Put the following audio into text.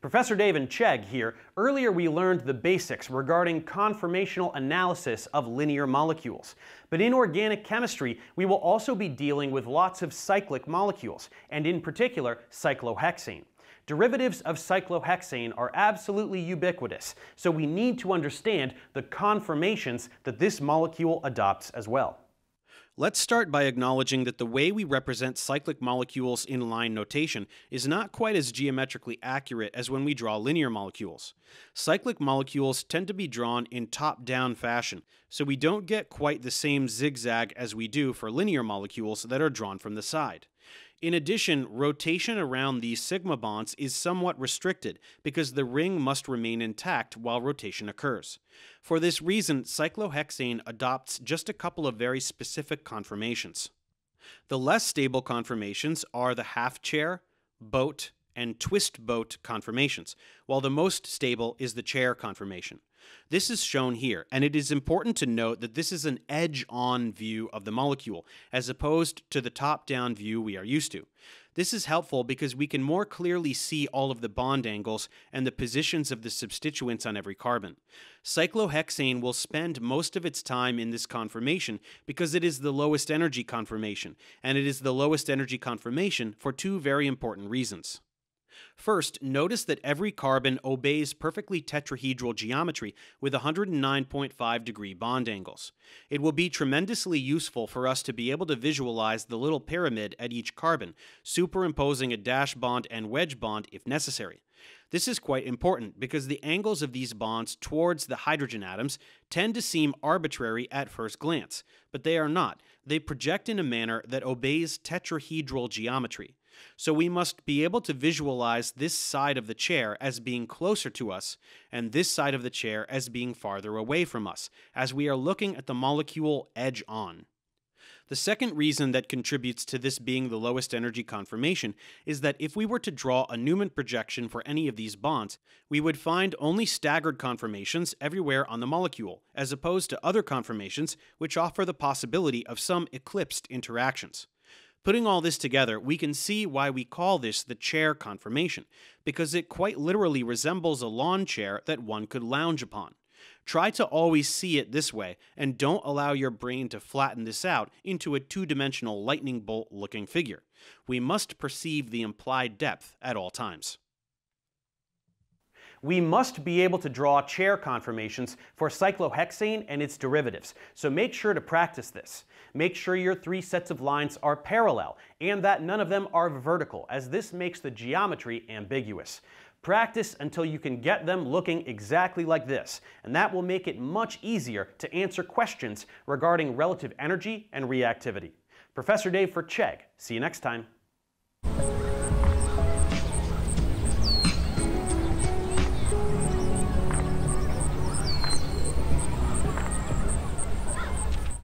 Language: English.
Professor Dave and Chegg here. Earlier we learned the basics regarding conformational analysis of linear molecules. But in organic chemistry, we will also be dealing with lots of cyclic molecules, and in particular, cyclohexane. Derivatives of cyclohexane are absolutely ubiquitous, so we need to understand the conformations that this molecule adopts as well. Let's start by acknowledging that the way we represent cyclic molecules in line notation is not quite as geometrically accurate as when we draw linear molecules. Cyclic molecules tend to be drawn in top-down fashion, so we don't get quite the same zigzag as we do for linear molecules that are drawn from the side. In addition, rotation around these sigma bonds is somewhat restricted because the ring must remain intact while rotation occurs. For this reason, cyclohexane adopts just a couple of very specific conformations. The less stable conformations are the half chair, boat, and twist boat conformations, while the most stable is the chair conformation. This is shown here, and it is important to note that this is an edge-on view of the molecule, as opposed to the top-down view we are used to. This is helpful because we can more clearly see all of the bond angles and the positions of the substituents on every carbon. Cyclohexane will spend most of its time in this conformation because it is the lowest energy conformation, and it is the lowest energy conformation for two very important reasons. First, notice that every carbon obeys perfectly tetrahedral geometry with 109.5 degree bond angles. It will be tremendously useful for us to be able to visualize the little pyramid at each carbon, superimposing a dash bond and wedge bond if necessary. This is quite important because the angles of these bonds towards the hydrogen atoms tend to seem arbitrary at first glance, but they are not. They project in a manner that obeys tetrahedral geometry. So we must be able to visualize this side of the chair as being closer to us and this side of the chair as being farther away from us, as we are looking at the molecule edge on. The second reason that contributes to this being the lowest energy conformation is that if we were to draw a Newman projection for any of these bonds, we would find only staggered conformations everywhere on the molecule, as opposed to other conformations which offer the possibility of some eclipsed interactions. Putting all this together, we can see why we call this the chair conformation, because it quite literally resembles a lawn chair that one could lounge upon. Try to always see it this way, and don't allow your brain to flatten this out into a two dimensional lightning bolt looking figure. We must perceive the implied depth at all times we must be able to draw chair conformations for cyclohexane and its derivatives, so make sure to practice this. Make sure your three sets of lines are parallel and that none of them are vertical, as this makes the geometry ambiguous. Practice until you can get them looking exactly like this, and that will make it much easier to answer questions regarding relative energy and reactivity. Professor Dave for Chegg. See you next time.